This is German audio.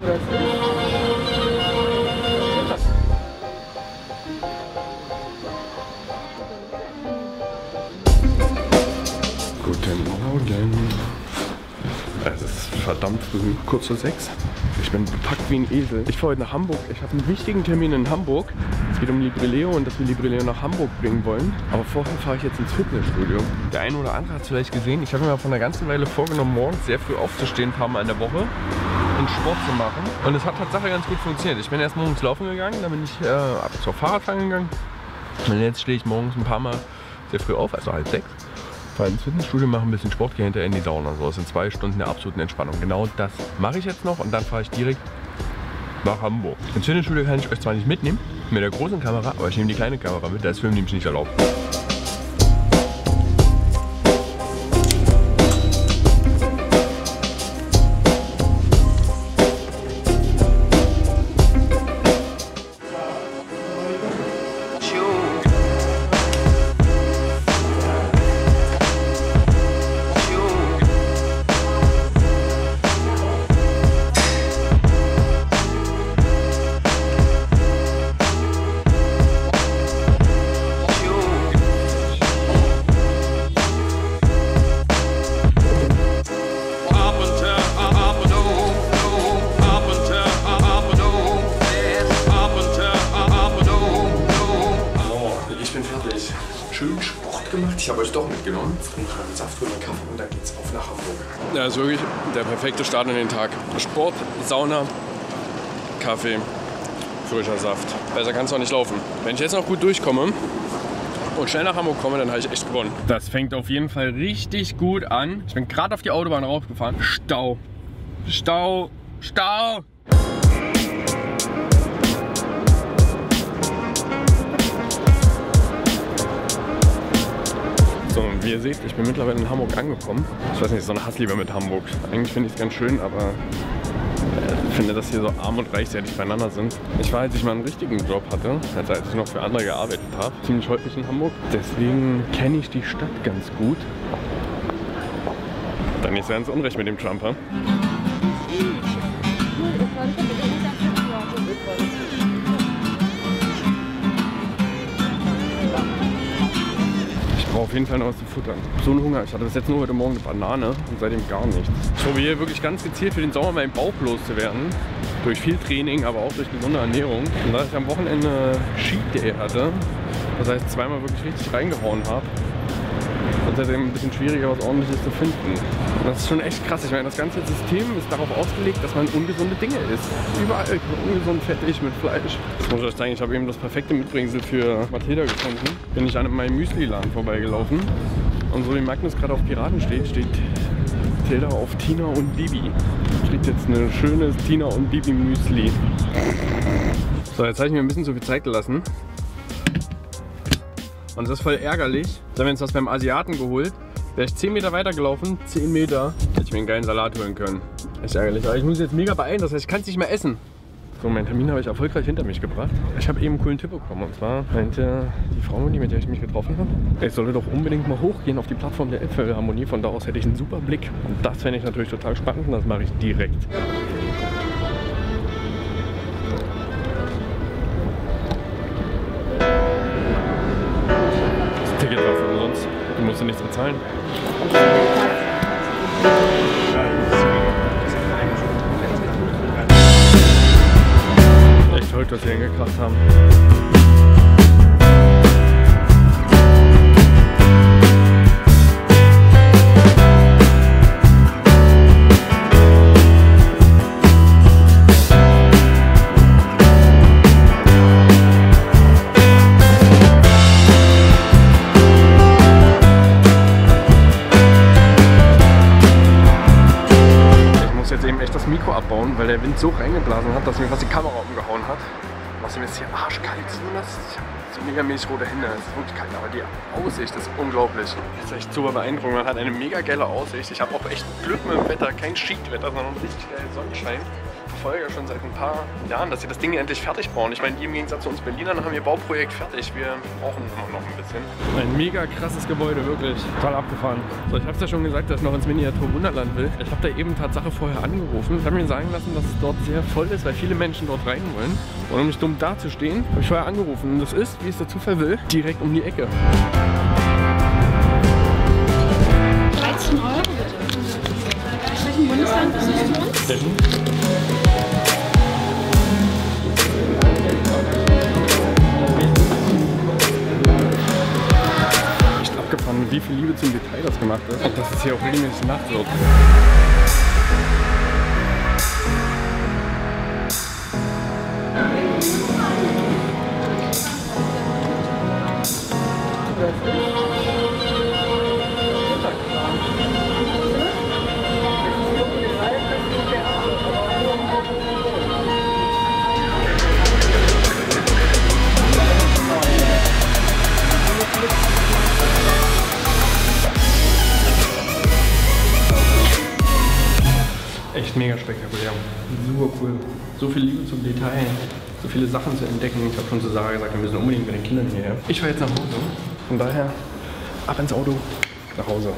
Guten Morgen. Es ist verdammt früh, kurz vor sechs. Ich bin bepackt wie ein Esel. Ich fahre heute nach Hamburg. Ich habe einen wichtigen Termin in Hamburg. Es geht um Librileo und dass wir Librileo nach Hamburg bringen wollen. Aber vorher fahre ich jetzt ins Fitnessstudio. Der eine oder andere hat es vielleicht gesehen. Ich habe mir von einer ganzen Weile vorgenommen, morgens sehr früh aufzustehen, ein paar Mal in der Woche und Sport zu machen. Und es hat tatsächlich ganz gut funktioniert. Ich bin erst morgens laufen gegangen, dann bin ich äh, ab zur Fahrradfahren gegangen. Und jetzt stehe ich morgens ein paar Mal sehr früh auf, also halb sechs. Fahre ins Fitnessstudio, mache ein bisschen Sport, gehe hinterher in die Sauna. So, das sind zwei Stunden der absoluten Entspannung. Genau das mache ich jetzt noch und dann fahre ich direkt nach Hamburg. Ins Fitnessstudio kann ich euch zwar nicht mitnehmen, mit der großen Kamera, aber ich nehme die kleine Kamera mit, da ist Film nämlich nicht erlaubt. Fertig. Schön Sport gemacht. Ich habe euch doch mitgenommen. Trinke einen Saft und einen Kaffee und dann geht's auf nach Hamburg. Ja, ist wirklich der perfekte Start in den Tag. Sport, Sauna, Kaffee, frischer Saft. Besser kann es auch nicht laufen. Wenn ich jetzt noch gut durchkomme und schnell nach Hamburg komme, dann habe ich echt gewonnen. Das fängt auf jeden Fall richtig gut an. Ich bin gerade auf die Autobahn raufgefahren. Stau. Stau. Stau. So, und wie ihr seht, ich bin mittlerweile in Hamburg angekommen. Ich weiß nicht, so eine Hassliebe mit Hamburg. Eigentlich finde ich es ganz schön, aber äh, ich finde, dass hier so arm und reich sehr dicht beieinander sind. Ich war, als ich mal einen richtigen Job hatte, also als ich noch für andere gearbeitet habe, ziemlich häufig in Hamburg. Deswegen kenne ich die Stadt ganz gut. Dann ist ganz unrecht mit dem Trumper. Brauche auf jeden Fall noch was zu futtern. So einen Hunger. Ich hatte bis jetzt nur heute Morgen eine Banane und seitdem gar nichts. Ich probiere wirklich ganz gezielt für den Sommer meinen Bauch loszuwerden. Durch viel Training, aber auch durch gesunde Ernährung. Und da ich am Wochenende Cheat Day hatte, das heißt zweimal wirklich richtig reingehauen habe, und seitdem ein bisschen schwieriger, was ordentliches zu finden. Und das ist schon echt krass. Ich meine, das ganze System ist darauf ausgelegt, dass man ungesunde Dinge isst. Überall ungesund, fettig, mit Fleisch. Das muss ich euch sagen, ich habe eben das perfekte Mitbringsel für Mathilda gefunden. Bin ich an meinem Müsli-Laden vorbeigelaufen. Und so wie Magnus gerade auf Piraten steht, steht Mathilda auf Tina und Bibi. Kriegt jetzt ein schönes Tina und Bibi Müsli. So, jetzt habe ich mir ein bisschen zu viel Zeit gelassen. Und das ist voll ärgerlich. Jetzt haben wir uns das beim Asiaten geholt. Wäre ich 10 Meter weiter gelaufen, 10 Meter, hätte ich mir einen geilen Salat holen können. Ist ärgerlich. Aber ich muss jetzt mega beeilen, das heißt, ich kann es nicht mehr essen. So, meinen Termin habe ich erfolgreich hinter mich gebracht. Ich habe eben einen coolen Tipp bekommen. Und zwar meinte die Frau, mit der ich mich getroffen habe, ich sollte doch unbedingt mal hochgehen auf die Plattform der Elbphilharmonie. Von da aus hätte ich einen super Blick. Und das fände ich natürlich total spannend und das mache ich direkt. Du musst nichts bezahlen. Echt toll, dass wir hingekracht haben. Eben echt das Mikro abbauen, weil der Wind so reingeblasen hat, dass mir fast die Kamera umgehauen hat. Außerdem ist hier arschkalt. Ist so mega mäßig rote Hände. Es ist wirklich kalt, aber die Aussicht ist unglaublich. Das ist echt super beeindruckend. Man hat eine mega geile Aussicht. Ich habe auch echt Glück mit dem Wetter. Kein Schiedwetter, sondern richtig geilen Sonnenschein. Verfolge schon seit ein paar Jahren, dass sie das Ding endlich fertig bauen. Ich meine, die im Gegensatz zu uns Berlinern haben ihr Bauprojekt fertig. Wir brauchen immer noch ein bisschen. Ein mega krasses Gebäude, wirklich. Total abgefahren. So, ich habe es ja schon gesagt, dass ich noch ins Miniatur Wunderland will. Ich habe da eben Tatsache vorher angerufen. Ich habe mir sagen lassen, dass es dort sehr voll ist, weil viele Menschen dort rein wollen. Und um nicht dumm dazustehen, habe ich vorher angerufen. Und das ist, wie es der Zufall will, direkt um die Ecke. 13 Euro bitte. Welchen Bundesland besuchst du uns? Mit wie viel Liebe zum Detail das gemacht ist. Und dass es hier auch regelmäßig Nacht wird. Echt spektakulär. Super cool. So viel Liebe zum Detail. So viele Sachen zu entdecken. Ich habe schon zu Sarah gesagt, wir müssen unbedingt mit den Kindern hierher. Ich fahre jetzt nach Hause. Von daher ab ins Auto, nach Hause.